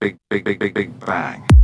big, big, big, big, big bang.